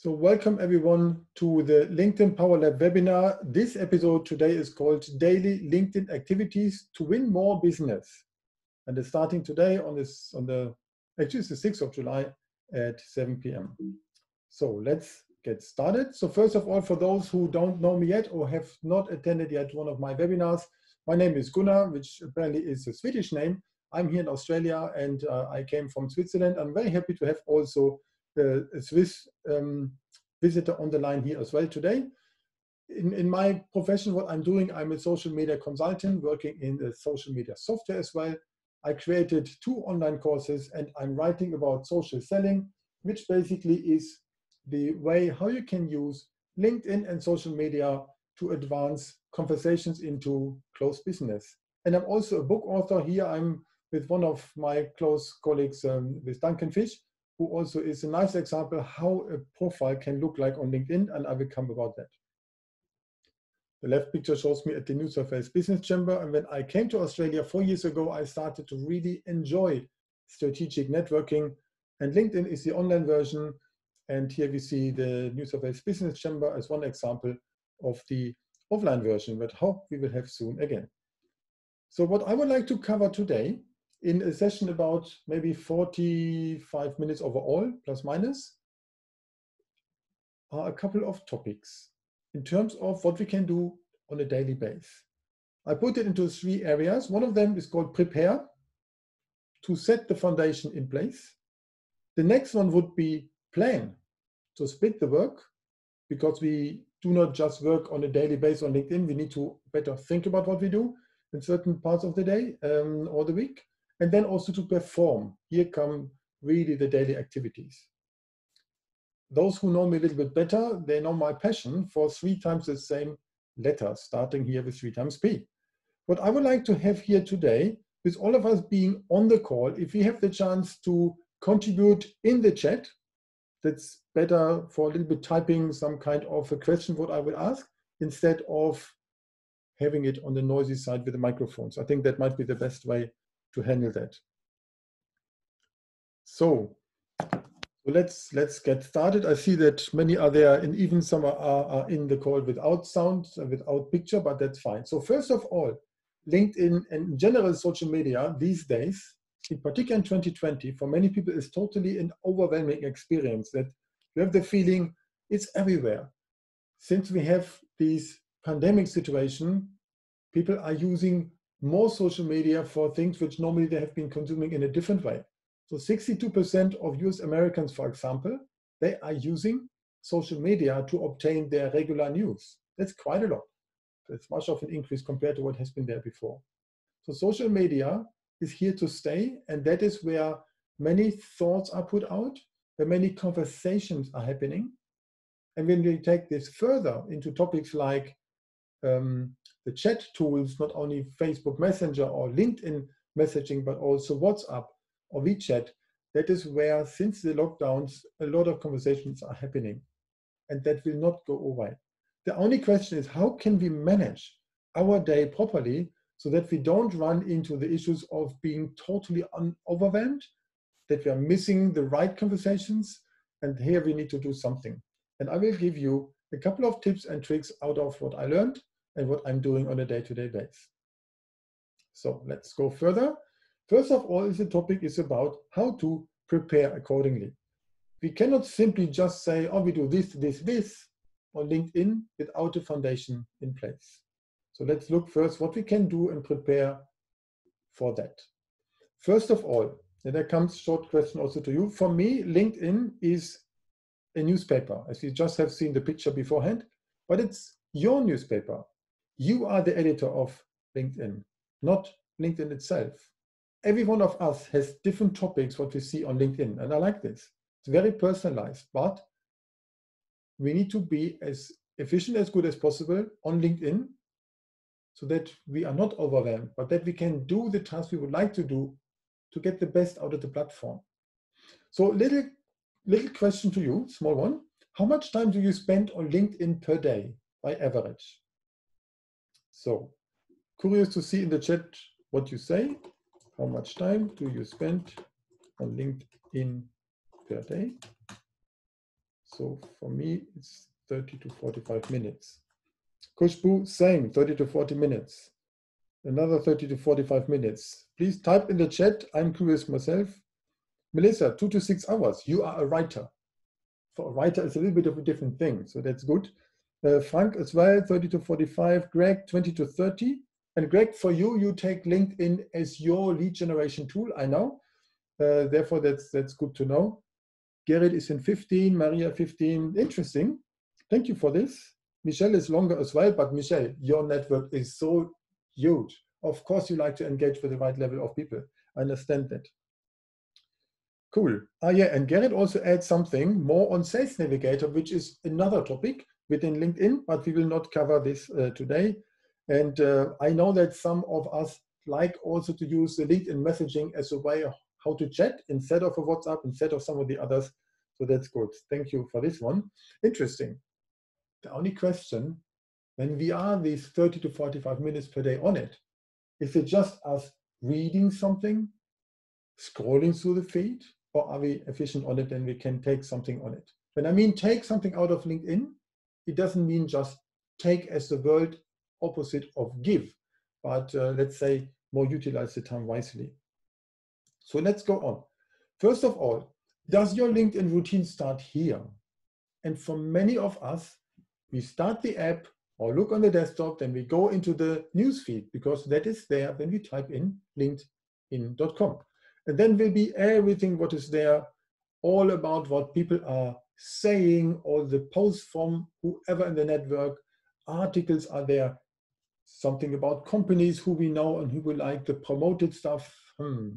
So welcome everyone to the LinkedIn Power Lab webinar. This episode today is called Daily LinkedIn Activities to Win More Business. And it's starting today on this, on the, actually it's the 6th of July at 7 p.m. So let's get started. So first of all, for those who don't know me yet or have not attended yet one of my webinars, my name is Gunnar, which apparently is a Swedish name. I'm here in Australia and uh, I came from Switzerland. I'm very happy to have also a Swiss um, visitor on the line here as well today. In, in my profession, what I'm doing, I'm a social media consultant working in the social media software as well. I created two online courses and I'm writing about social selling, which basically is the way how you can use LinkedIn and social media to advance conversations into close business. And I'm also a book author here. I'm with one of my close colleagues, um, with Duncan Fish, who also is a nice example how a profile can look like on LinkedIn, and I will come about that. The left picture shows me at the New South Wales Business Chamber, and when I came to Australia four years ago, I started to really enjoy strategic networking, and LinkedIn is the online version, and here we see the New South Wales Business Chamber as one example of the offline version, but hope we will have soon again. So what I would like to cover today in a session about maybe 45 minutes overall, plus minus, are a couple of topics in terms of what we can do on a daily basis. I put it into three areas. One of them is called prepare, to set the foundation in place. The next one would be plan, to split the work, because we do not just work on a daily basis on LinkedIn. We need to better think about what we do in certain parts of the day um, or the week and then also to perform. Here come really the daily activities. Those who know me a little bit better, they know my passion for three times the same letter, starting here with three times P. What I would like to have here today, with all of us being on the call, if we have the chance to contribute in the chat, that's better for a little bit typing some kind of a question what I would ask instead of having it on the noisy side with the microphones. I think that might be the best way to handle that. So, let's let's get started. I see that many are there, and even some are, are in the call without sound, without picture, but that's fine. So first of all, LinkedIn and general social media these days, in particular in 2020, for many people is totally an overwhelming experience that you have the feeling it's everywhere. Since we have this pandemic situation, people are using more social media for things which normally they have been consuming in a different way. So 62% of US Americans, for example, they are using social media to obtain their regular news. That's quite a lot. That's much of an increase compared to what has been there before. So social media is here to stay, and that is where many thoughts are put out, where many conversations are happening. And when we take this further into topics like um, the chat tools, not only Facebook Messenger or LinkedIn messaging, but also WhatsApp or WeChat, that is where, since the lockdowns, a lot of conversations are happening. And that will not go away. The only question is how can we manage our day properly so that we don't run into the issues of being totally overwhelmed, that we are missing the right conversations, and here we need to do something. And I will give you a couple of tips and tricks out of what I learned and what I'm doing on a day-to-day -day basis. So let's go further. First of all, the topic is about how to prepare accordingly. We cannot simply just say, oh, we do this, this, this on LinkedIn without a foundation in place. So let's look first what we can do and prepare for that. First of all, and there comes short question also to you. For me, LinkedIn is a newspaper, as you just have seen the picture beforehand, but it's your newspaper. You are the editor of LinkedIn, not LinkedIn itself. Every one of us has different topics what we see on LinkedIn, and I like this. It's very personalized, but we need to be as efficient as good as possible on LinkedIn so that we are not overwhelmed, but that we can do the tasks we would like to do to get the best out of the platform. So little, little question to you, small one. How much time do you spend on LinkedIn per day by average? So curious to see in the chat what you say. How much time do you spend on LinkedIn per day? So for me, it's 30 to 45 minutes. Khushbu, same, 30 to 40 minutes. Another 30 to 45 minutes. Please type in the chat. I'm curious myself. Melissa, two to six hours. You are a writer. For a writer, it's a little bit of a different thing. So that's good. Uh, Frank as well, 30 to 45. Greg, 20 to 30. And Greg, for you, you take LinkedIn as your lead generation tool, I know. Uh, therefore, that's, that's good to know. Gerrit is in 15, Maria 15. Interesting. Thank you for this. Michelle is longer as well, but Michelle, your network is so huge. Of course, you like to engage with the right level of people. I understand that. Cool. Ah, yeah, and Gerrit also adds something more on Sales Navigator, which is another topic within LinkedIn, but we will not cover this uh, today. And uh, I know that some of us like also to use the LinkedIn messaging as a way of how to chat instead of a WhatsApp, instead of some of the others. So that's good. Thank you for this one. Interesting. The only question, when we are these 30 to 45 minutes per day on it, is it just us reading something, scrolling through the feed, or are we efficient on it and we can take something on it? When I mean take something out of LinkedIn, it doesn't mean just take as the word opposite of give, but uh, let's say more utilize the time wisely. So let's go on. First of all, does your LinkedIn routine start here? And for many of us, we start the app or look on the desktop, then we go into the newsfeed because that is there when we type in linkedin.com. And then will be everything what is there, all about what people are saying, or the posts from whoever in the network, articles are there, something about companies who we know and who we like, the promoted stuff. Hmm.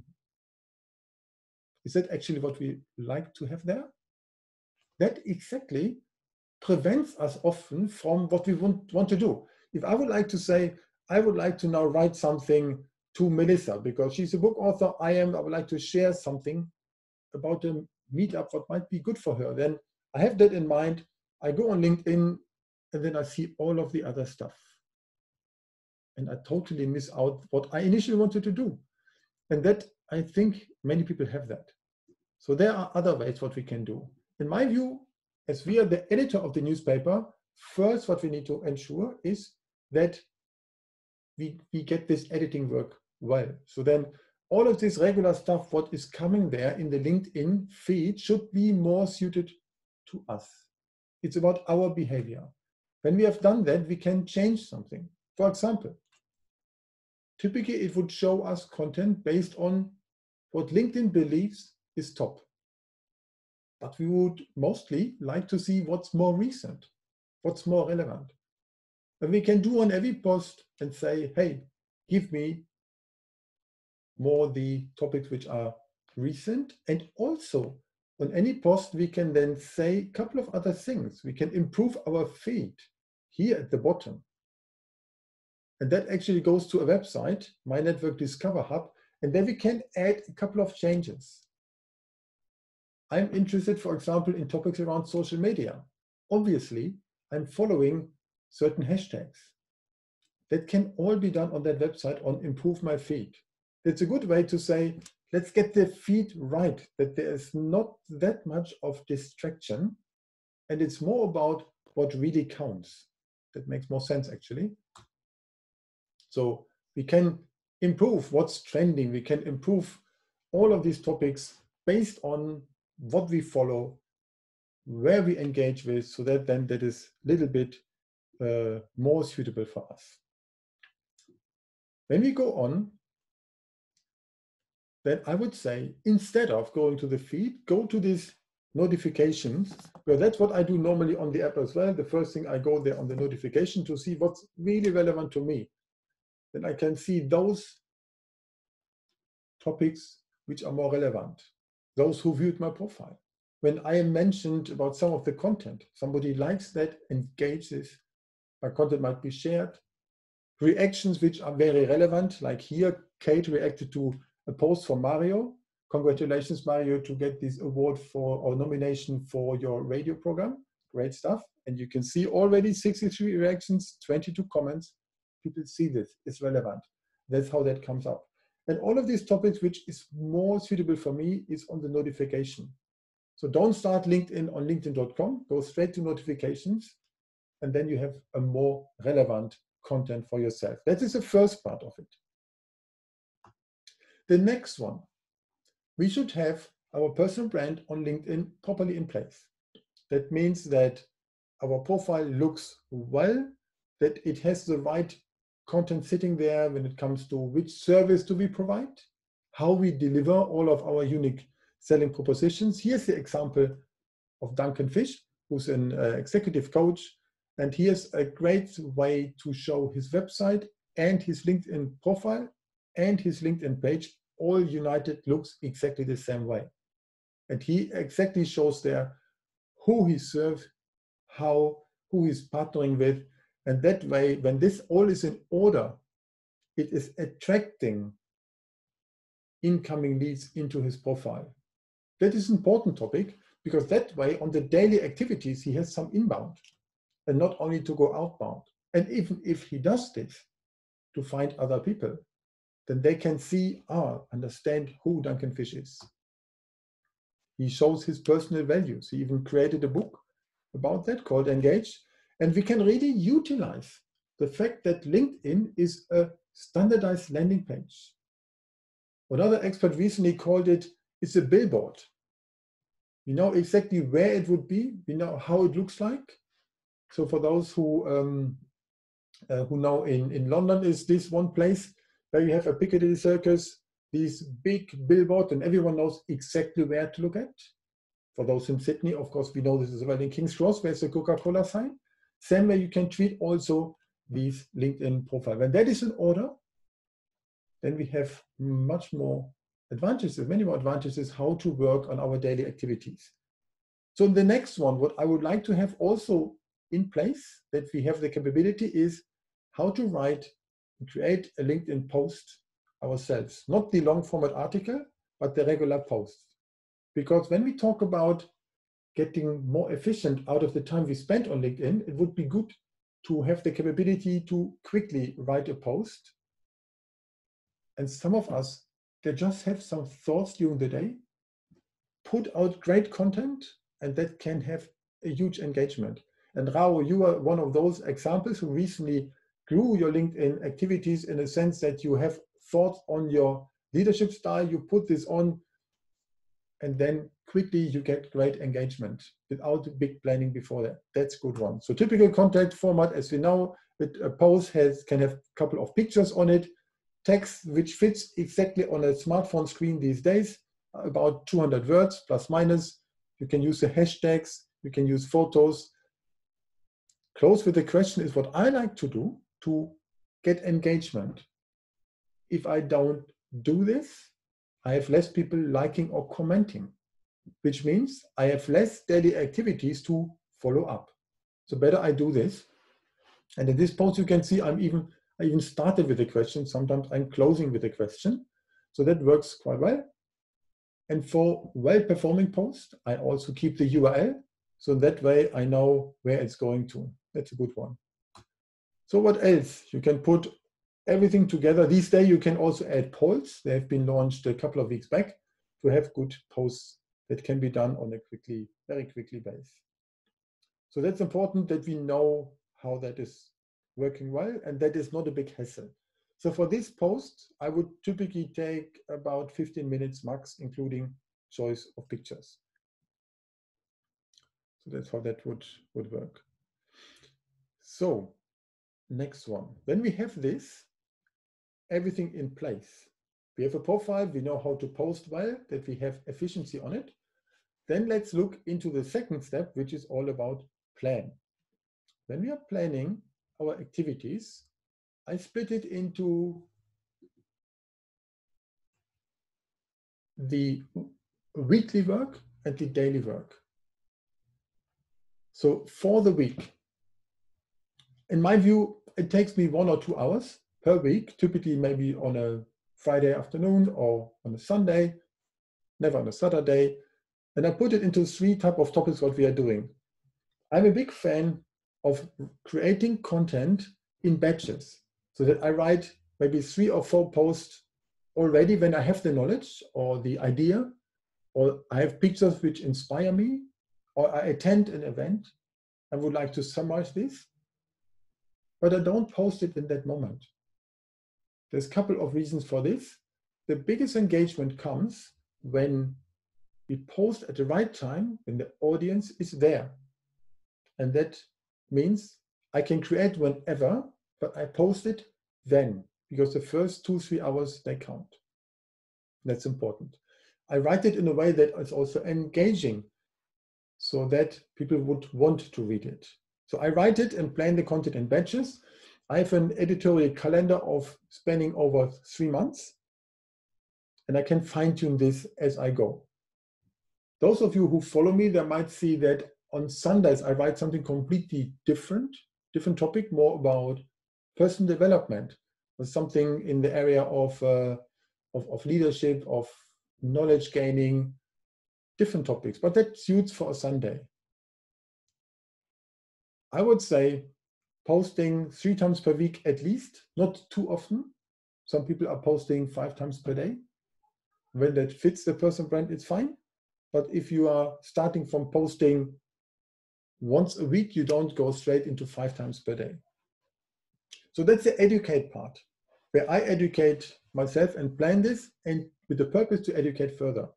Is that actually what we like to have there? That exactly prevents us often from what we want, want to do. If I would like to say, I would like to now write something to Melissa because she's a book author, I am, I would like to share something about a meetup what might be good for her, then I have that in mind. I go on LinkedIn and then I see all of the other stuff. And I totally miss out what I initially wanted to do. And that I think many people have that. So there are other ways what we can do. In my view, as we are the editor of the newspaper, first what we need to ensure is that we, we get this editing work well. So then all of this regular stuff, what is coming there in the LinkedIn feed should be more suited to us. It's about our behavior. When we have done that, we can change something. For example, typically it would show us content based on what LinkedIn believes is top but we would mostly like to see what's more recent, what's more relevant. And we can do on every post and say, hey, give me more the topics which are recent. And also on any post, we can then say a couple of other things. We can improve our feed here at the bottom. And that actually goes to a website, My Network Discover Hub, and then we can add a couple of changes. I'm interested, for example, in topics around social media. Obviously, I'm following certain hashtags. That can all be done on that website on Improve My Feed. It's a good way to say, let's get the feed right, that there is not that much of distraction, and it's more about what really counts. That makes more sense, actually. So we can improve what's trending. We can improve all of these topics based on what we follow, where we engage with, so that then that is a little bit uh, more suitable for us. When we go on, then I would say instead of going to the feed, go to these notifications, because that's what I do normally on the app as well. The first thing I go there on the notification to see what's really relevant to me. Then I can see those topics which are more relevant those who viewed my profile. When I am mentioned about some of the content, somebody likes that, engages, my content might be shared. Reactions which are very relevant, like here, Kate reacted to a post for Mario. Congratulations, Mario, to get this award for or nomination for your radio program. Great stuff. And you can see already 63 reactions, 22 comments. People see this, it's relevant. That's how that comes up. And all of these topics, which is more suitable for me, is on the notification. So don't start LinkedIn on LinkedIn.com, go straight to notifications, and then you have a more relevant content for yourself. That is the first part of it. The next one, we should have our personal brand on LinkedIn properly in place. That means that our profile looks well, that it has the right content sitting there when it comes to which service do we provide, how we deliver all of our unique selling propositions. Here's the example of Duncan Fish, who's an uh, executive coach. And here's a great way to show his website and his LinkedIn profile and his LinkedIn page all united looks exactly the same way. And he exactly shows there who he serves, how, who he's partnering with. And that way, when this all is in order, it is attracting incoming leads into his profile. That is an important topic because that way on the daily activities, he has some inbound and not only to go outbound. And even if he does this to find other people, then they can see, ah, understand who Duncan Fish is. He shows his personal values. He even created a book about that called Engage. And we can really utilize the fact that LinkedIn is a standardized landing page. Another expert recently called it, it's a billboard. We know exactly where it would be. We know how it looks like. So for those who um, uh, who know in, in London is this one place where you have a Piccadilly Circus, these big billboard, and everyone knows exactly where to look at. For those in Sydney, of course, we know this as well in King's Cross, where's the Coca-Cola sign. Same way you can tweet also these LinkedIn profile. When that is in order, then we have much more advantages, many more advantages how to work on our daily activities. So the next one, what I would like to have also in place that we have the capability is how to write create a LinkedIn post ourselves, not the long format article, but the regular post. Because when we talk about getting more efficient out of the time we spend on LinkedIn, it would be good to have the capability to quickly write a post. And some of us, they just have some thoughts during the day, put out great content, and that can have a huge engagement. And Raul, you are one of those examples who recently grew your LinkedIn activities in a sense that you have thoughts on your leadership style, you put this on, and then quickly you get great engagement without big planning before that. That's good one. So typical content format, as we know, it a post has can have a couple of pictures on it, text which fits exactly on a smartphone screen these days, about 200 words plus minus. You can use the hashtags, you can use photos. Close with the question is what I like to do to get engagement. If I don't do this, I have less people liking or commenting, which means I have less daily activities to follow up. So better I do this. And in this post, you can see I'm even I even started with a question. Sometimes I'm closing with a question. So that works quite well. And for well-performing posts, I also keep the URL. So that way I know where it's going to. That's a good one. So what else? You can put everything together. These days you can also add polls. They have been launched a couple of weeks back to have good posts that can be done on a quickly, very quickly base. So that's important that we know how that is working well and that is not a big hassle. So for this post, I would typically take about 15 minutes max, including choice of pictures. So that's how that would, would work. So Next one. When we have this, everything in place. We have a profile, we know how to post well, that we have efficiency on it. Then let's look into the second step, which is all about plan. When we are planning our activities, I split it into the weekly work and the daily work. So for the week, in my view, it takes me one or two hours per week, typically maybe on a Friday afternoon or on a Sunday, never on a Saturday. And I put it into three type of topics what we are doing. I'm a big fan of creating content in batches so that I write maybe three or four posts already when I have the knowledge or the idea. or I have pictures which inspire me, or I attend an event I would like to summarize this, but I don't post it in that moment. There's a couple of reasons for this. The biggest engagement comes when we post at the right time, when the audience is there. And that means I can create whenever, but I post it then, because the first two, three hours, they count. That's important. I write it in a way that is also engaging so that people would want to read it. So I write it and plan the content in batches. I have an editorial calendar of spanning over three months, and I can fine tune this as I go. Those of you who follow me, they might see that on Sundays I write something completely different, different topic, more about personal development, or something in the area of, uh, of, of leadership, of knowledge gaining, different topics, but that suits for a Sunday. I would say posting three times per week at least, not too often. Some people are posting five times per day. When that fits the personal brand, it's fine. But if you are starting from posting once a week, you don't go straight into five times per day. So that's the educate part, where I educate myself and plan this and with the purpose to educate further.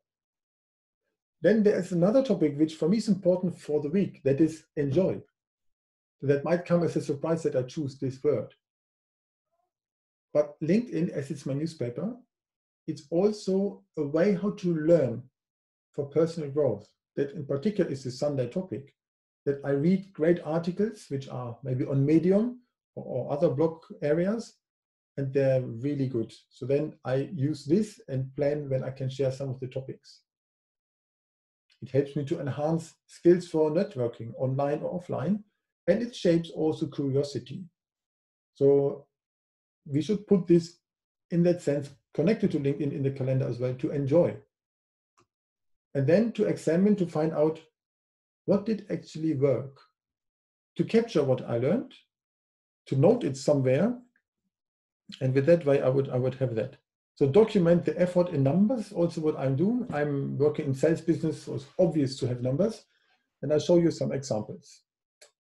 Then there's another topic which for me is important for the week, that is enjoy. That might come as a surprise that I choose this word. But LinkedIn, as it's my newspaper, it's also a way how to learn for personal growth. That in particular is the Sunday topic. That I read great articles which are maybe on Medium or, or other blog areas, and they're really good. So then I use this and plan when I can share some of the topics. It helps me to enhance skills for networking online or offline, and it shapes also curiosity. So we should put this in that sense connected to LinkedIn in the calendar as well to enjoy. And then to examine to find out what did actually work, to capture what I learned, to note it somewhere, and with that way I would I would have that. So document the effort in numbers, also what I'm doing. I'm working in sales business, so it's obvious to have numbers. And I'll show you some examples.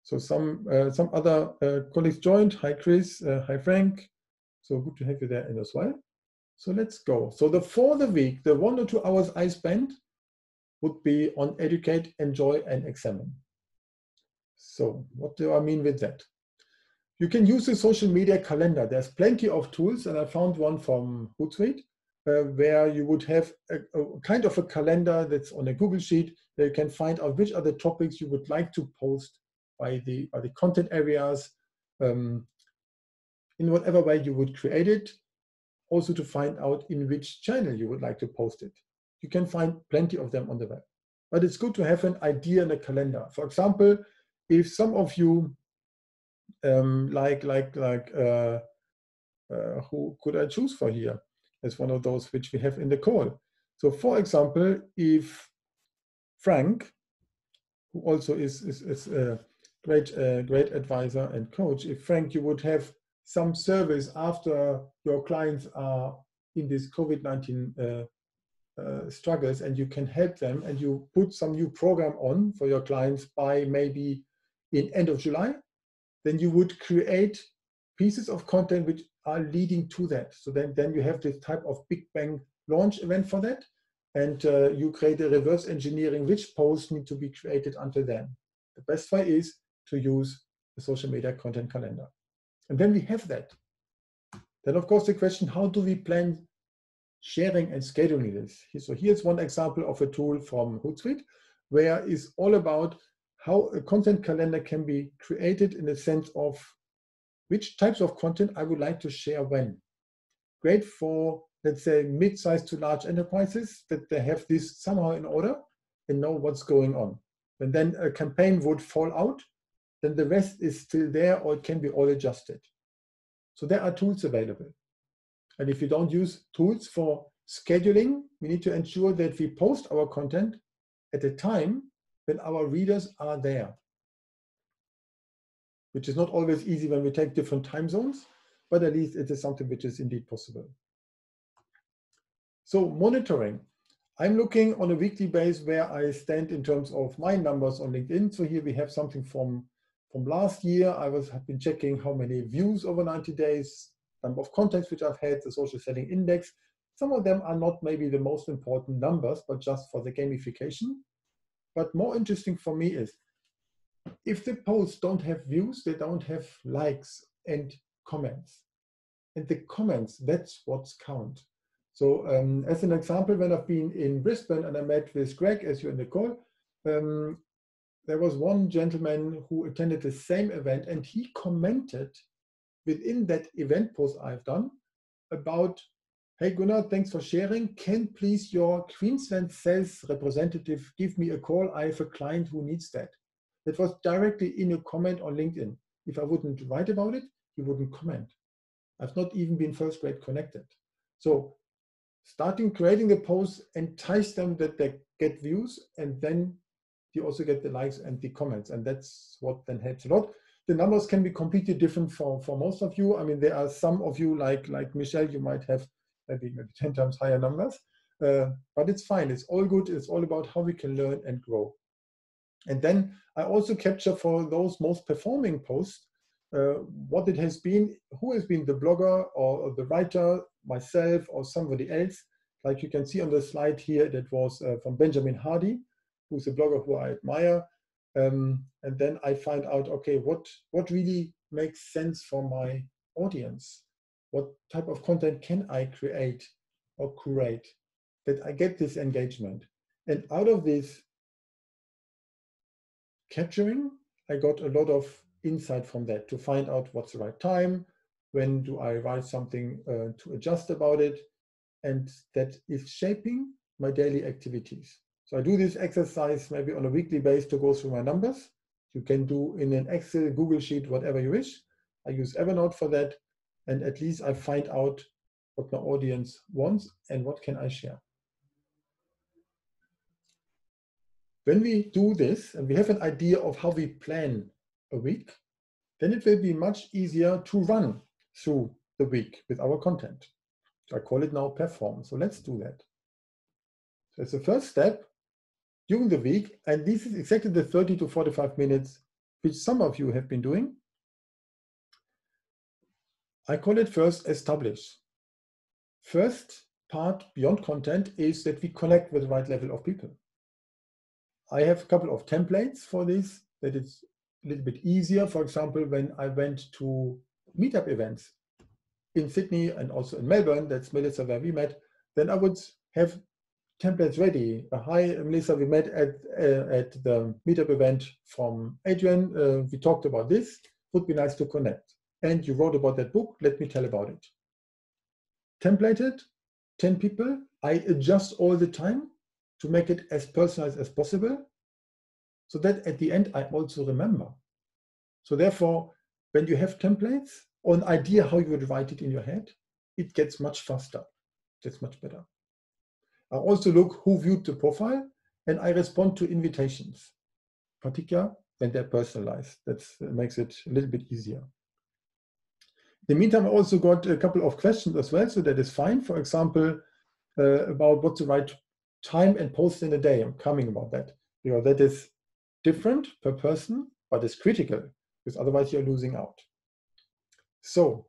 So some, uh, some other uh, colleagues joined. Hi, Chris. Uh, hi, Frank. So good to have you there as well. So let's go. So the for the week, the one or two hours I spend would be on educate, enjoy, and examine. So what do I mean with that? You can use the social media calendar. There's plenty of tools, and I found one from Hootsuite uh, where you would have a, a, kind of a calendar that's on a Google Sheet where you can find out which are the topics you would like to post by the, by the content areas um, in whatever way you would create it. Also to find out in which channel you would like to post it. You can find plenty of them on the web. But it's good to have an idea in a calendar. For example, if some of you um, like like like uh, uh, who could I choose for here as one of those which we have in the call. So for example, if Frank, who also is, is, is a great, uh, great advisor and coach, if Frank, you would have some service after your clients are in this COVID-19 uh, uh, struggles and you can help them and you put some new program on for your clients by maybe in end of July, then you would create pieces of content which are leading to that. So then, then you have this type of Big Bang launch event for that. And uh, you create a reverse engineering which posts need to be created until then. The best way is to use the social media content calendar. And then we have that. Then of course the question, how do we plan sharing and scheduling this? So here's one example of a tool from Hootsuite where it's all about how a content calendar can be created in the sense of which types of content I would like to share when. Great for, let's say, mid-sized to large enterprises that they have this somehow in order and know what's going on. And then a campaign would fall out, then the rest is still there or it can be all adjusted. So there are tools available. And if you don't use tools for scheduling, we need to ensure that we post our content at a time when our readers are there, which is not always easy when we take different time zones, but at least it is something which is indeed possible. So monitoring. I'm looking on a weekly base where I stand in terms of my numbers on LinkedIn. So here we have something from, from last year. I was have been checking how many views over 90 days, number of contacts which I've had, the social selling index. Some of them are not maybe the most important numbers, but just for the gamification. But more interesting for me is if the posts don't have views, they don't have likes and comments. And the comments, that's what's count. So um, as an example, when I've been in Brisbane and I met with Greg, as in the call, um, there was one gentleman who attended the same event and he commented within that event post I've done about, hey Gunnar, thanks for sharing. Can please your Queensland sales representative give me a call? I have a client who needs that. That was directly in a comment on LinkedIn. If I wouldn't write about it, he wouldn't comment. I've not even been first grade connected. So starting creating the posts, entice them that they get views, and then you also get the likes and the comments. And that's what then helps a lot. The numbers can be completely different for, for most of you. I mean, there are some of you like, like Michelle, you might have maybe, maybe 10 times higher numbers. Uh, but it's fine. It's all good. It's all about how we can learn and grow. And then I also capture for those most performing posts uh, what it has been, who has been the blogger or the writer, myself or somebody else. Like you can see on the slide here, that was uh, from Benjamin Hardy, who's a blogger who I admire. Um, and then I find out, okay, what, what really makes sense for my audience? What type of content can I create or curate that I get this engagement? And out of this capturing, I got a lot of insight from that to find out what's the right time, when do I write something uh, to adjust about it, and that is shaping my daily activities. So I do this exercise maybe on a weekly basis to go through my numbers. You can do in an Excel, Google Sheet, whatever you wish. I use Evernote for that. And at least I find out what my audience wants and what can I share. When we do this and we have an idea of how we plan a week, then it will be much easier to run through the week with our content. I call it now perform. So let's do that. So it's the first step during the week, and this is exactly the 30 to 45 minutes which some of you have been doing. I call it first establish. First part beyond content is that we connect with the right level of people. I have a couple of templates for this that it's a little bit easier. For example, when I went to meetup events in Sydney and also in Melbourne, that's Melissa where we met, then I would have templates ready. Uh, hi, Melissa, we met at, uh, at the meetup event from Adrian. Uh, we talked about this. Would be nice to connect. And you wrote about that book. Let me tell about it. Templated, 10 people. I adjust all the time to make it as personalized as possible so that at the end I also remember. So therefore, when you have templates or an idea how you would write it in your head, it gets much faster. That's much better. I also look who viewed the profile and I respond to invitations, particularly when they're personalized. That makes it a little bit easier. In the meantime, I also got a couple of questions as well, so that is fine. For example, uh, about what's the right time and post in a day. I'm coming about that. You know, that is different per person, but it's critical because otherwise you're losing out. So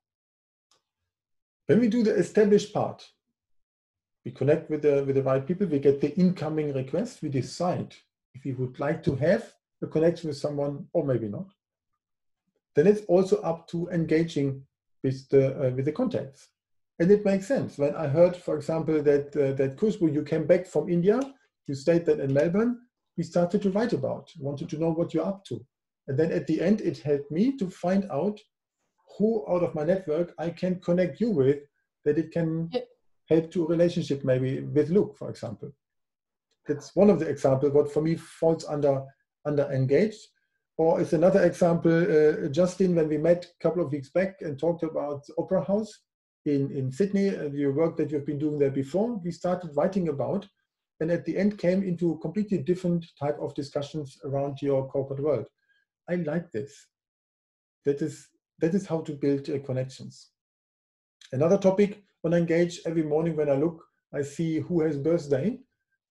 when we do the established part, we connect with the, with the right people, we get the incoming request, we decide if we would like to have a connection with someone or maybe not. Then it's also up to engaging with the, uh, with the contacts. And it makes sense. When I heard, for example, that, uh, that Khushbu, you came back from India, you stayed then in Melbourne, we started to write about, wanted to know what you're up to. And then at the end, it helped me to find out who out of my network I can connect you with, that it can help to a relationship maybe with Luke, for example. That's one of the examples what for me falls under, under engaged. Or it's another example, uh, Justin, when we met a couple of weeks back and talked about Opera House in, in Sydney, and your work that you've been doing there before, we started writing about and at the end came into a completely different type of discussions around your corporate world. I like this. That is, that is how to build uh, connections. Another topic, I engage every morning when I look, I see who has birthday.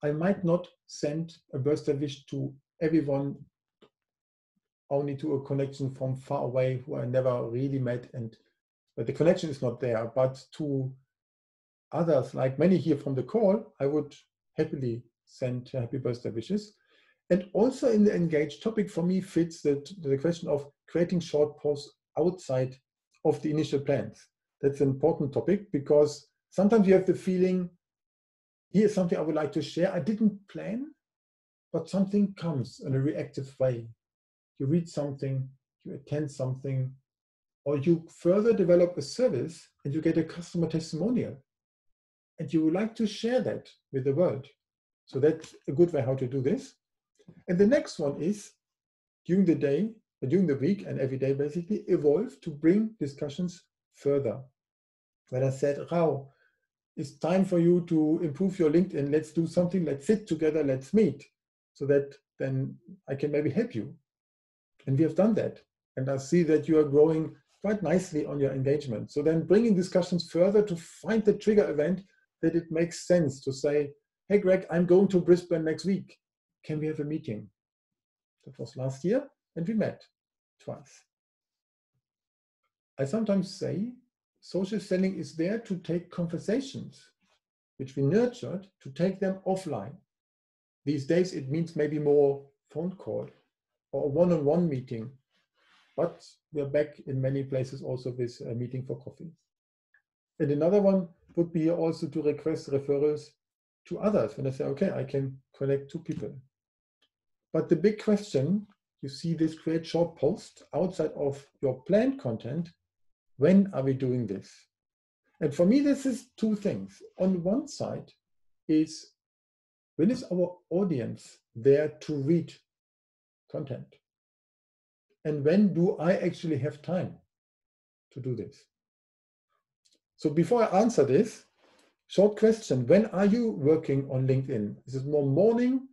I might not send a birthday wish to everyone only to a connection from far away who I never really met and but the connection is not there. But to others, like many here from the call, I would happily send happy birthday wishes. And also in the engaged topic for me fits the, the question of creating short posts outside of the initial plans. That's an important topic because sometimes you have the feeling, here's something I would like to share. I didn't plan, but something comes in a reactive way. You read something, you attend something, or you further develop a service and you get a customer testimonial. And you would like to share that with the world. So that's a good way how to do this. And the next one is during the day, during the week and every day basically evolve to bring discussions further. When I said, Rao, it's time for you to improve your LinkedIn. Let's do something. Let's sit together. Let's meet so that then I can maybe help you. And we have done that. And I see that you are growing quite nicely on your engagement. So then bringing discussions further to find the trigger event that it makes sense to say, hey, Greg, I'm going to Brisbane next week. Can we have a meeting? That was last year, and we met twice. I sometimes say social selling is there to take conversations, which we nurtured, to take them offline. These days, it means maybe more phone call or one on one meeting. But we're back in many places also with a meeting for coffee. And another one would be also to request referrals to others when I say, okay, I can connect two people. But the big question, you see this create short post outside of your planned content. When are we doing this? And for me, this is two things. On one side is when is our audience there to read content? And when do I actually have time to do this? So before I answer this, short question, when are you working on LinkedIn? Is it more morning,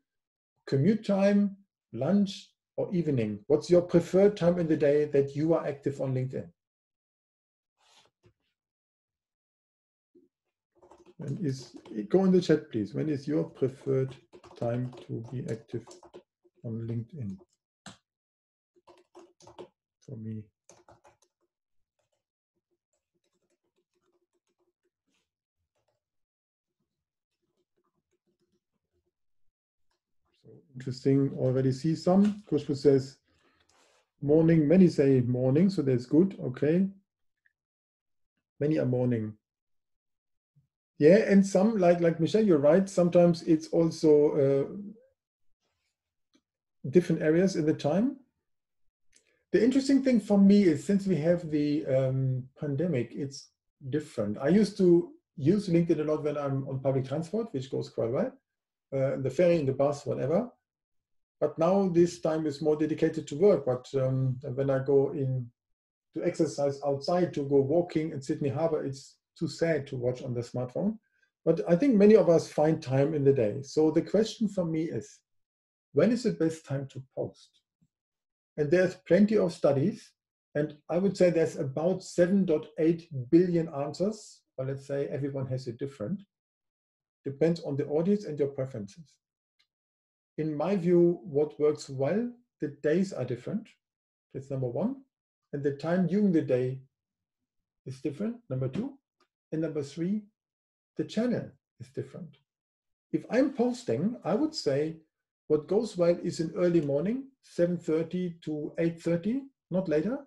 commute time, lunch, or evening? What's your preferred time in the day that you are active on LinkedIn? And is go in the chat, please. When is your preferred time to be active on LinkedIn? For me. interesting. Already see some. Khushbu says morning. Many say morning, so that's good. Okay. Many are morning. Yeah, and some like like Michelle, you're right. Sometimes it's also uh, different areas in the time. The interesting thing for me is since we have the um, pandemic, it's different. I used to use LinkedIn a lot when I'm on public transport, which goes quite well, uh, the ferry, in the bus, whatever. But now this time is more dedicated to work. But um, when I go in to exercise outside, to go walking in Sydney Harbour, it's too sad to watch on the smartphone. But I think many of us find time in the day. So the question for me is, when is the best time to post? And there's plenty of studies, and I would say there's about 7.8 billion answers, or let's say everyone has a different. Depends on the audience and your preferences in my view, what works well, the days are different. That's number one. And the time during the day is different, number two. And number three, the channel is different. If I'm posting, I would say what goes well is in early morning, 7.30 to 8.30, not later,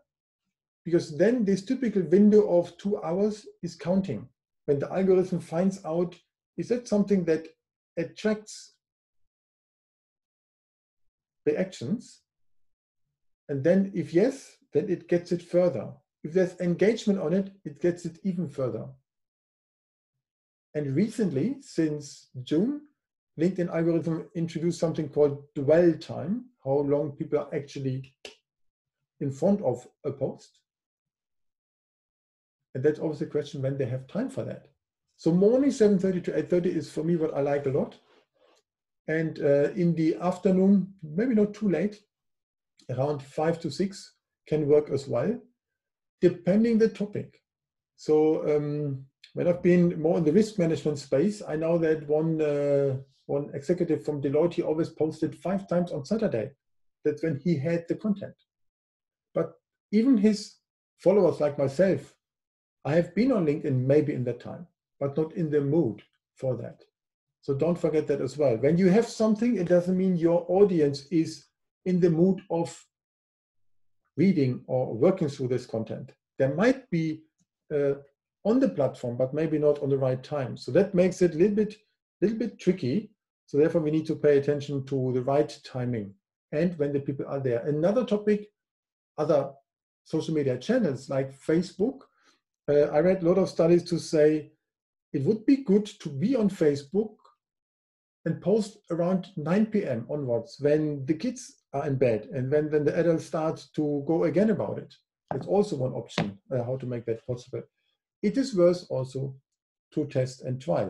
because then this typical window of two hours is counting. When the algorithm finds out, is that something that attracts reactions. And then if yes, then it gets it further. If there's engagement on it, it gets it even further. And recently, since June, LinkedIn algorithm introduced something called dwell time, how long people are actually in front of a post. And that's always the question when they have time for that. So morning 7.30 to 8.30 is for me what I like a lot. And uh, in the afternoon, maybe not too late, around five to six can work as well, depending the topic. So um, when I've been more in the risk management space, I know that one uh, one executive from Deloitte he always posted five times on Saturday. That's when he had the content. But even his followers like myself, I have been on LinkedIn maybe in that time, but not in the mood for that. So don't forget that as well. When you have something, it doesn't mean your audience is in the mood of reading or working through this content. There might be uh, on the platform, but maybe not on the right time. So that makes it a little bit, little bit tricky. So therefore, we need to pay attention to the right timing and when the people are there. Another topic, other social media channels like Facebook. Uh, I read a lot of studies to say it would be good to be on Facebook and post around 9 p.m. onwards when the kids are in bed and when, when the adults start to go again about it. It's also one option uh, how to make that possible. It is worth also to test and try.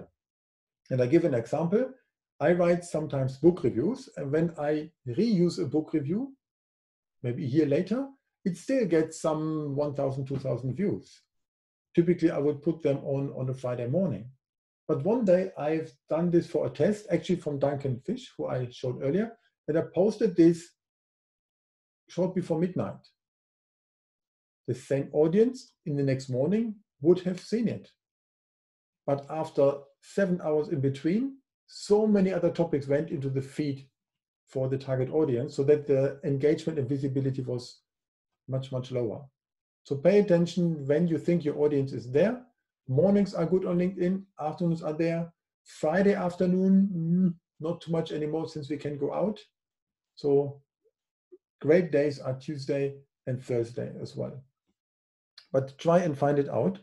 And I give an example. I write sometimes book reviews, and when I reuse a book review, maybe a year later, it still gets some 1,000, 2,000 views. Typically, I would put them on on a Friday morning. But one day I've done this for a test, actually from Duncan Fish, who I showed earlier, and I posted this short before midnight. The same audience in the next morning would have seen it. But after seven hours in between, so many other topics went into the feed for the target audience so that the engagement and visibility was much, much lower. So pay attention when you think your audience is there. Mornings are good on LinkedIn, afternoons are there. Friday afternoon, mm, not too much anymore since we can go out. So great days are Tuesday and Thursday as well. But try and find it out.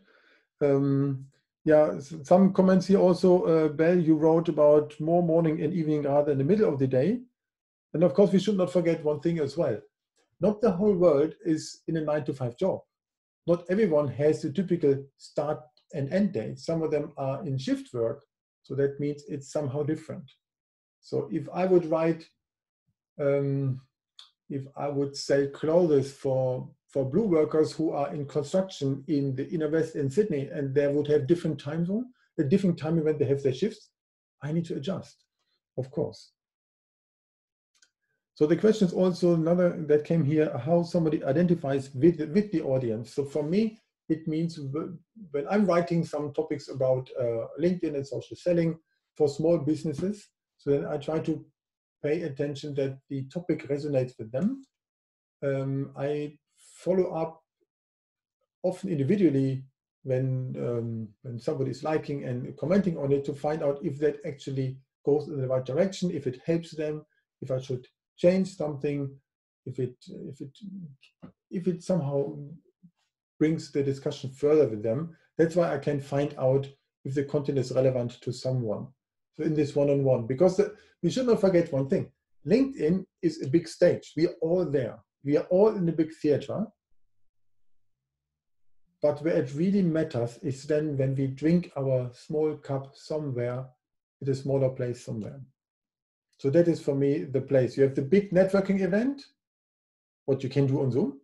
Um, yeah, some comments here also, uh, Bell, you wrote about more morning and evening rather than the middle of the day. And of course, we should not forget one thing as well. Not the whole world is in a nine to five job. Not everyone has the typical start and end date. Some of them are in shift work. So that means it's somehow different. So if I would write, um, if I would sell clothes for for blue workers who are in construction in the inner west in Sydney and they would have different time zone, a different time when they have their shifts, I need to adjust, of course. So the question is also another that came here, how somebody identifies with, with the audience. So for me, it means when I'm writing some topics about uh, LinkedIn and social selling for small businesses, so then I try to pay attention that the topic resonates with them. Um, I follow up often individually when um, when somebody is liking and commenting on it to find out if that actually goes in the right direction, if it helps them, if I should change something, if it if it if it somehow brings the discussion further with them. That's why I can find out if the content is relevant to someone. So in this one-on-one, -on -one. because the, we should not forget one thing. LinkedIn is a big stage. We are all there we are all in the big theater. But where it really matters is then when we drink our small cup somewhere, at a smaller place somewhere. So that is for me the place. You have the big networking event, what you can do on Zoom,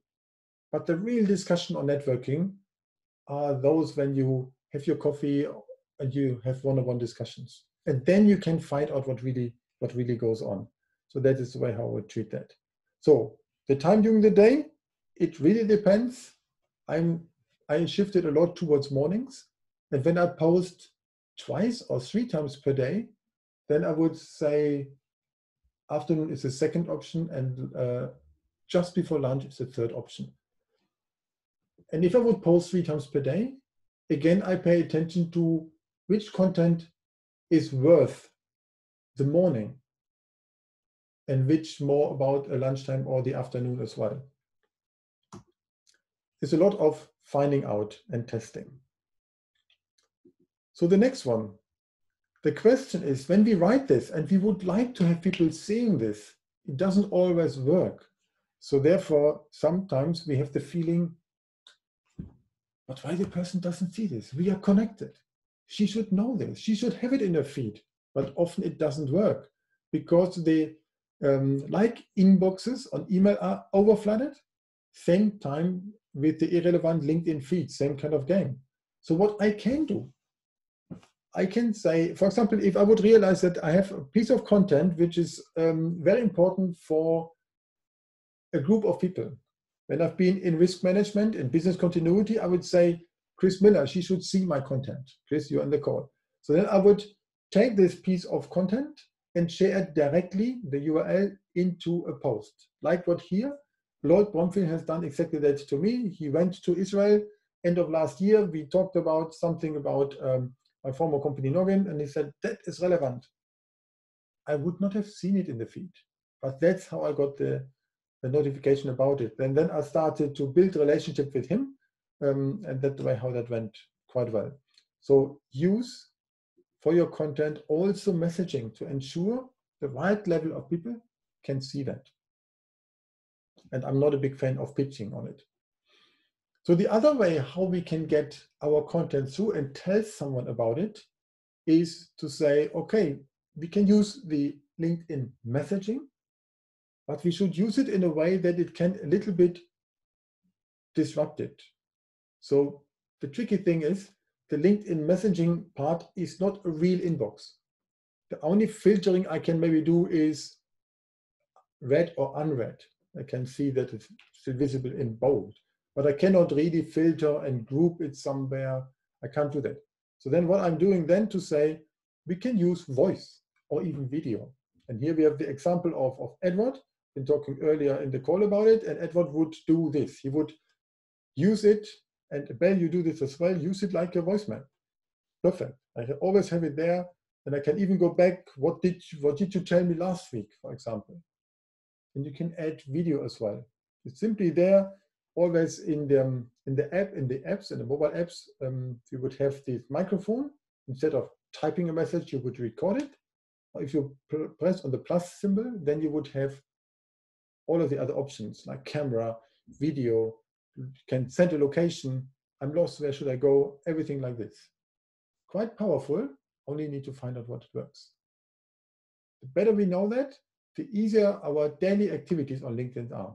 but the real discussion on networking are those when you have your coffee and you have one-on-one discussions. And then you can find out what really what really goes on. So that is the way how I would treat that. So the time during the day, it really depends. I'm I shifted a lot towards mornings. And when I post twice or three times per day, then I would say afternoon is the second option and uh, just before lunch is the third option. And if I would post three times per day, again, I pay attention to which content is worth the morning and which more about a lunchtime or the afternoon as well. There's a lot of finding out and testing. So the next one, the question is when we write this and we would like to have people seeing this, it doesn't always work. So therefore, sometimes we have the feeling, but why the person doesn't see this? We are connected. She should know this. She should have it in her feed. But often it doesn't work because the um, like inboxes on email are overflooded, same time with the irrelevant LinkedIn feed, same kind of game. So what I can do, I can say, for example, if I would realize that I have a piece of content which is um, very important for a group of people. When I've been in risk management and business continuity, I would say, Chris Miller, she should see my content. Chris, you're on the call. So then I would take this piece of content and share directly, the URL, into a post. Like what here, Lloyd Bromfield has done exactly that to me. He went to Israel end of last year. We talked about something about um, my former company Noggin, and he said, that is relevant. I would not have seen it in the feed, but that's how I got the, the notification about it. And then I started to build relationship with him, um, and that's way how that went quite well. So use for your content also messaging to ensure the right level of people can see that. And I'm not a big fan of pitching on it. So the other way how we can get our content through and tell someone about it is to say, okay, we can use the LinkedIn messaging, but we should use it in a way that it can a little bit disrupt it. So the tricky thing is the LinkedIn messaging part is not a real inbox. The only filtering I can maybe do is read or unread. I can see that it's still visible in bold but I cannot really filter and group it somewhere. I can't do that. So then what I'm doing then to say, we can use voice or even video. And here we have the example of, of Edward, been talking earlier in the call about it, and Edward would do this. He would use it, and Bell, you do this as well, use it like a voicemail. Perfect. I can always have it there, and I can even go back, what did, you, what did you tell me last week, for example? And you can add video as well. It's simply there, always in the in the app in the apps in the mobile apps um, you would have this microphone instead of typing a message you would record it if you press on the plus symbol then you would have all of the other options like camera video can send a location i'm lost where should i go everything like this quite powerful only need to find out what works the better we know that the easier our daily activities on linkedin are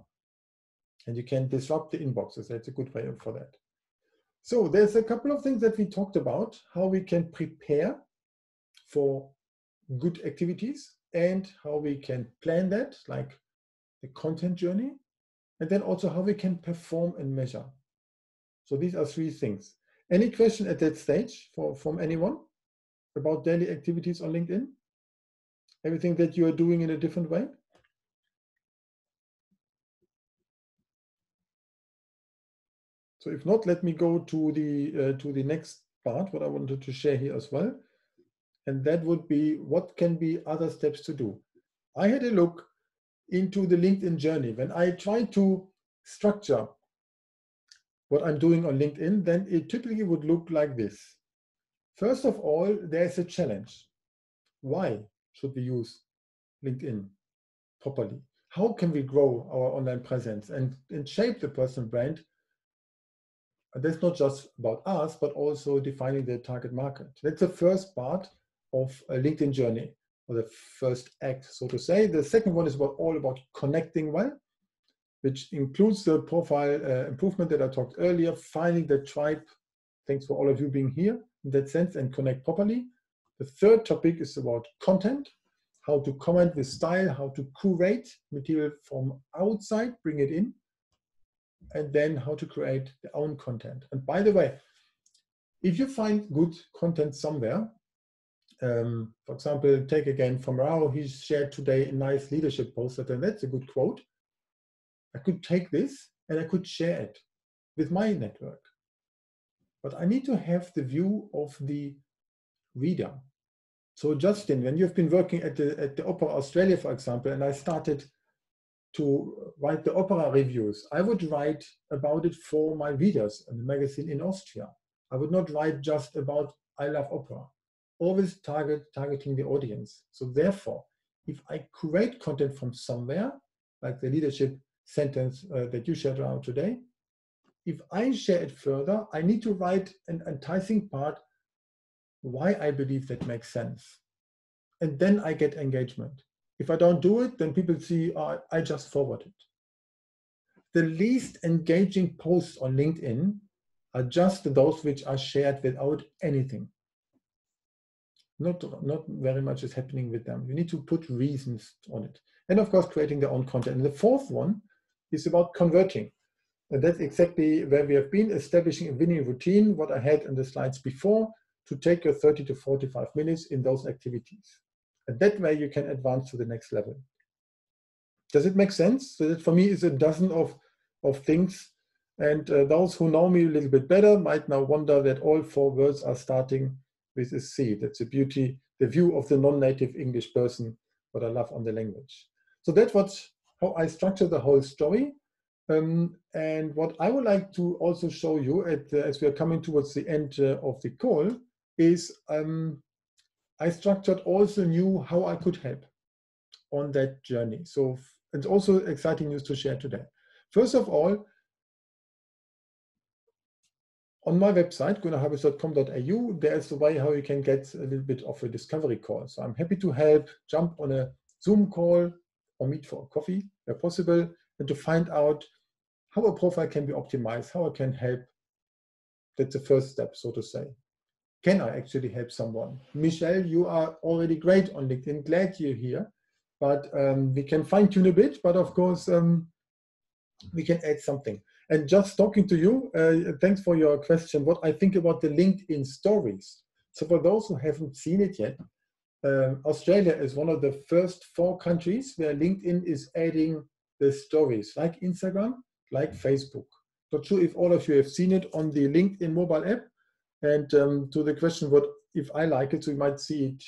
and you can disrupt the inboxes. That's a good way for that. So there's a couple of things that we talked about, how we can prepare for good activities and how we can plan that, like the content journey, and then also how we can perform and measure. So these are three things. Any question at that stage for, from anyone about daily activities on LinkedIn? Everything that you are doing in a different way? So if not, let me go to the, uh, to the next part, what I wanted to share here as well. And that would be what can be other steps to do. I had a look into the LinkedIn journey. When I try to structure what I'm doing on LinkedIn, then it typically would look like this. First of all, there's a challenge. Why should we use LinkedIn properly? How can we grow our online presence and, and shape the personal brand and that's not just about us, but also defining the target market. That's the first part of a LinkedIn journey, or the first act, so to say. The second one is about all about connecting well, which includes the profile uh, improvement that I talked earlier, finding the tribe. Thanks for all of you being here in that sense and connect properly. The third topic is about content, how to comment with style, how to curate material from outside, bring it in, and then how to create their own content. And by the way, if you find good content somewhere, um, for example, take again from Rao, he shared today a nice leadership post, and that's a good quote. I could take this and I could share it with my network. But I need to have the view of the reader. So Justin, when you've been working at the, at the Opera Australia, for example, and I started to write the opera reviews, I would write about it for my readers in the magazine in Austria. I would not write just about I love opera. Always target targeting the audience. So therefore, if I create content from somewhere, like the leadership sentence uh, that you shared around today, if I share it further, I need to write an enticing part why I believe that makes sense. And then I get engagement. If I don't do it, then people see oh, I just forwarded. The least engaging posts on LinkedIn are just those which are shared without anything. Not, not very much is happening with them. You need to put reasons on it. And of course, creating their own content. And the fourth one is about converting. And that's exactly where we have been establishing a winning routine, what I had in the slides before, to take your 30 to 45 minutes in those activities. And that way you can advance to the next level. Does it make sense? So that for me is a dozen of, of things. And uh, those who know me a little bit better might now wonder that all four words are starting with a C. That's the beauty, the view of the non-native English person, what I love on the language. So that's what how I structure the whole story. Um, and what I would like to also show you at, as we are coming towards the end uh, of the call is um, I structured also knew how I could help on that journey. So it's also exciting news to share today. First of all, on my website, gunnarhabitz.com.au, there's a way how you can get a little bit of a discovery call. So I'm happy to help jump on a Zoom call or meet for a coffee where possible and to find out how a profile can be optimized, how I can help. That's the first step, so to say. Can I actually help someone? Michelle, you are already great on LinkedIn. Glad you're here. But um, we can fine tune a bit, but of course, um, we can add something. And just talking to you, uh, thanks for your question. What I think about the LinkedIn stories. So for those who haven't seen it yet, uh, Australia is one of the first four countries where LinkedIn is adding the stories, like Instagram, like Facebook. Not sure if all of you have seen it on the LinkedIn mobile app. And um, to the question, what if I like it? So you might see it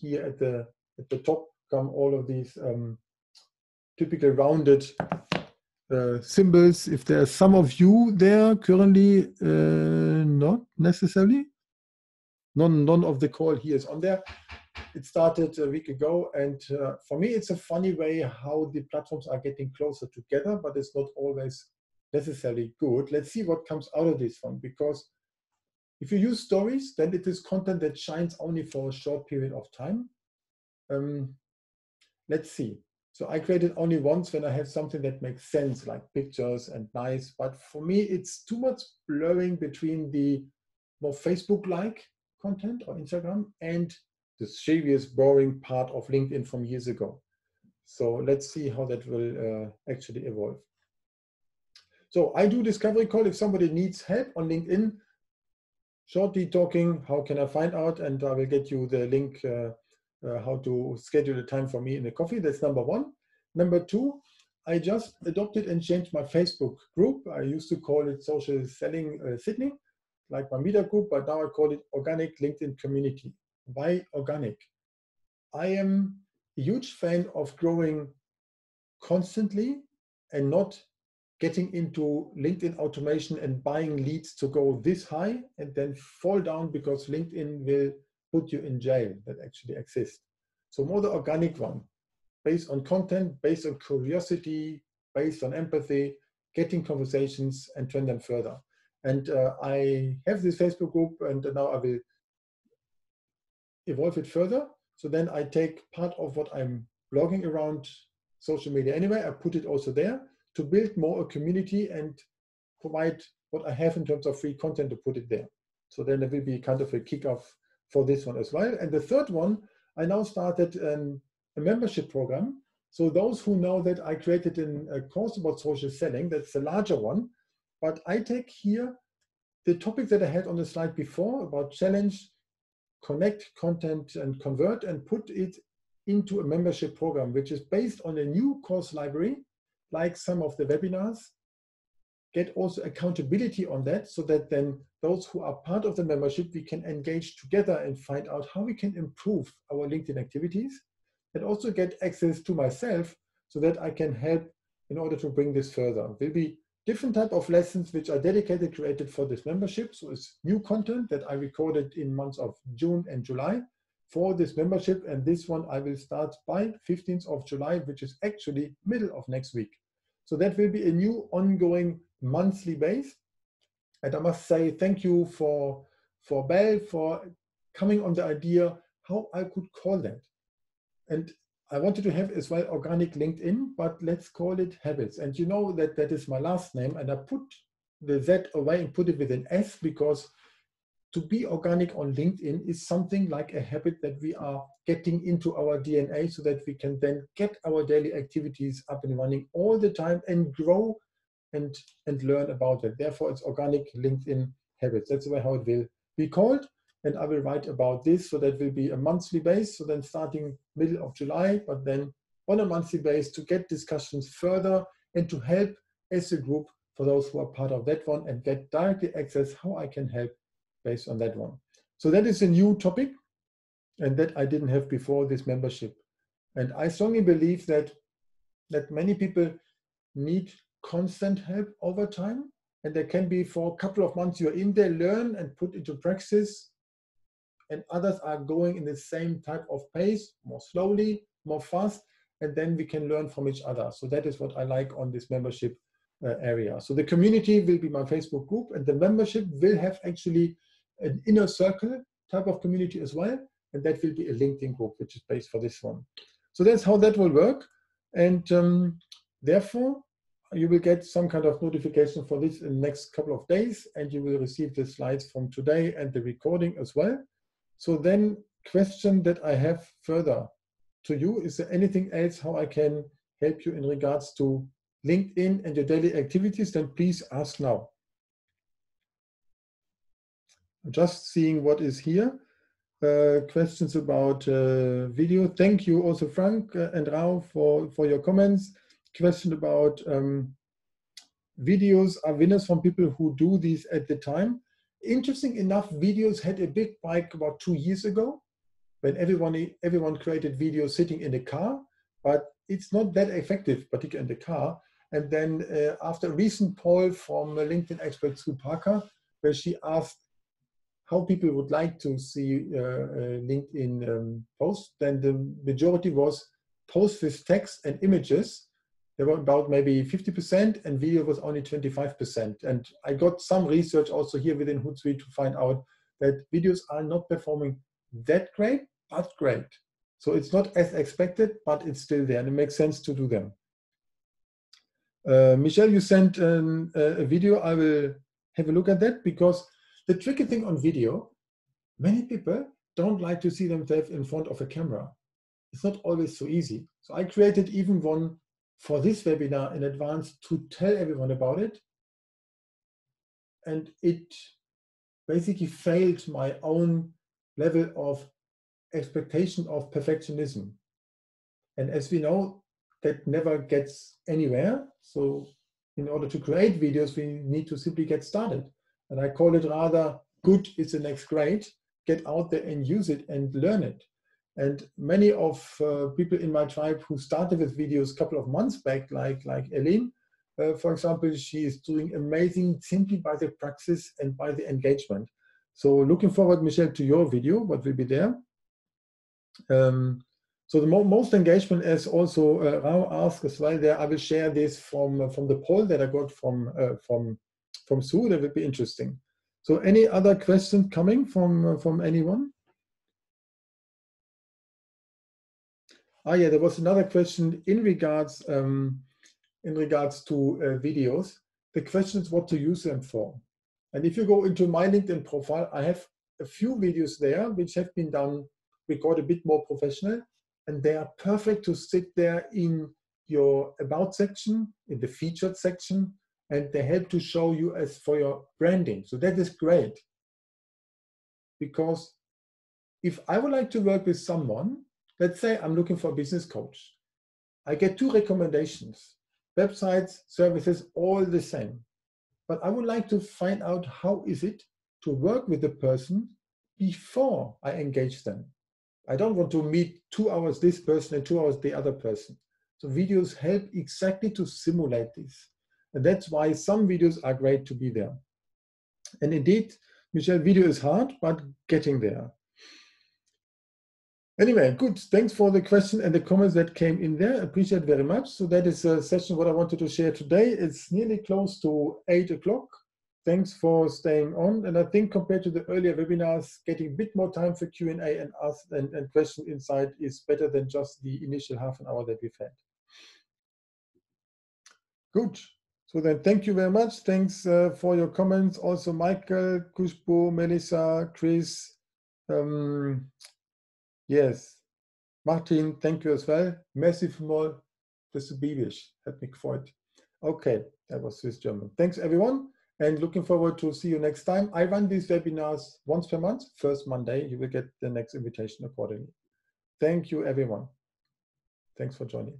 here at the at the top. Come all of these um, typical rounded uh, symbols. If there are some of you there currently, uh, not necessarily. None, none of the call here is on there. It started a week ago, and uh, for me, it's a funny way how the platforms are getting closer together, but it's not always necessarily good. Let's see what comes out of this one, because if you use stories, then it is content that shines only for a short period of time. Um, let's see. So I create it only once when I have something that makes sense, like pictures and nice. But for me, it's too much blurring between the more Facebook-like content or Instagram and the serious, boring part of LinkedIn from years ago. So let's see how that will uh, actually evolve. So I do discovery call if somebody needs help on LinkedIn. Shortly talking, how can I find out? And I will get you the link uh, uh, how to schedule a time for me in a coffee. That's number one. Number two, I just adopted and changed my Facebook group. I used to call it Social Selling uh, Sydney, like my media group, but now I call it Organic LinkedIn Community. Why organic? I am a huge fan of growing constantly and not getting into LinkedIn automation and buying leads to go this high and then fall down because LinkedIn will put you in jail that actually exists. So more the organic one, based on content, based on curiosity, based on empathy, getting conversations and turn them further. And uh, I have this Facebook group and now I will evolve it further. So then I take part of what I'm blogging around social media anyway, I put it also there to build more a community and provide what I have in terms of free content to put it there. So then there will be kind of a kickoff for this one as well. And the third one, I now started an, a membership program. So those who know that I created a course about social selling, that's the larger one. But I take here the topic that I had on the slide before about challenge, connect, content, and convert, and put it into a membership program, which is based on a new course library, like some of the webinars, get also accountability on that so that then those who are part of the membership, we can engage together and find out how we can improve our LinkedIn activities and also get access to myself so that I can help in order to bring this further. There'll be different type of lessons which are dedicated, created for this membership. So it's new content that I recorded in months of June and July for this membership. And this one I will start by 15th of July, which is actually middle of next week. So that will be a new ongoing monthly base. And I must say thank you for, for Bell for coming on the idea how I could call that. And I wanted to have as well organic LinkedIn, but let's call it habits. And you know that that is my last name, and I put the Z away and put it with an S because to be organic on LinkedIn is something like a habit that we are getting into our DNA so that we can then get our daily activities up and running all the time and grow and, and learn about it. Therefore, it's organic LinkedIn habits. That's how it will be called. And I will write about this. So that will be a monthly base. So then starting middle of July, but then on a monthly base to get discussions further and to help as a group for those who are part of that one and get directly access how I can help based on that one. So that is a new topic and that I didn't have before this membership. And I strongly believe that that many people need constant help over time. And there can be for a couple of months you're in there, learn and put into practice. And others are going in the same type of pace, more slowly, more fast, and then we can learn from each other. So that is what I like on this membership uh, area. So the community will be my Facebook group, and the membership will have actually an inner circle type of community as well. And that will be a LinkedIn group, which is based for this one. So that's how that will work. And um, therefore, you will get some kind of notification for this in the next couple of days, and you will receive the slides from today and the recording as well. So then question that I have further to you, is there anything else how I can help you in regards to LinkedIn and your daily activities? Then please ask now just seeing what is here. Uh, questions about uh, video. Thank you also Frank uh, and Rao for, for your comments. Question about um, videos are winners from people who do these at the time. Interesting enough, videos had a big spike about two years ago when everyone, everyone created videos sitting in the car, but it's not that effective, particularly in the car. And then uh, after a recent poll from LinkedIn expert Sue Parker, where she asked how people would like to see uh, uh, LinkedIn um, posts, then the majority was posts with text and images. There were about maybe 50% and video was only 25%. And I got some research also here within Hootsuite to find out that videos are not performing that great, but great. So it's not as expected, but it's still there and it makes sense to do them. Uh, Michelle, you sent a video. I will have a look at that because the tricky thing on video, many people don't like to see themselves in front of a camera. It's not always so easy. So I created even one for this webinar in advance to tell everyone about it. And it basically failed my own level of expectation of perfectionism. And as we know, that never gets anywhere. So in order to create videos, we need to simply get started. And I call it rather good is the next grade. Get out there and use it and learn it. And many of uh, people in my tribe who started with videos a couple of months back, like, like Eileen, uh, for example, she is doing amazing simply by the praxis and by the engagement. So looking forward, Michelle, to your video, what will be there. Um, so the mo most engagement is also uh, Rao asked as well there. I will share this from, uh, from the poll that I got from, uh, from from Sue. That would be interesting. So any other question coming from, uh, from anyone? Ah, yeah, there was another question in regards um, in regards to uh, videos. The question is what to use them for. And if you go into my LinkedIn profile, I have a few videos there which have been done, recorded a bit more professional, and they are perfect to sit there in your about section, in the featured section, and they help to show you as for your branding. So that is great. Because if I would like to work with someone, let's say I'm looking for a business coach, I get two recommendations, websites, services, all the same. But I would like to find out how is it to work with the person before I engage them. I don't want to meet two hours this person and two hours the other person. So videos help exactly to simulate this. And that's why some videos are great to be there. And indeed, Michelle, video is hard, but getting there. Anyway, good. Thanks for the question and the comments that came in there. Appreciate very much. So that is a session what I wanted to share today. It's nearly close to eight o'clock. Thanks for staying on. And I think compared to the earlier webinars, getting a bit more time for Q&A and ask and, and question inside is better than just the initial half an hour that we've had. Good. So then thank you very much. Thanks uh, for your comments. Also Michael, Khushbu, Melissa, Chris. Um, yes, Martin, thank you as well. Merci vielmals. Das ist Bibisch. Hat mich gefreut. Okay, that was Swiss German. Thanks everyone and looking forward to see you next time. I run these webinars once per month, first Monday. You will get the next invitation accordingly. Thank you everyone. Thanks for joining.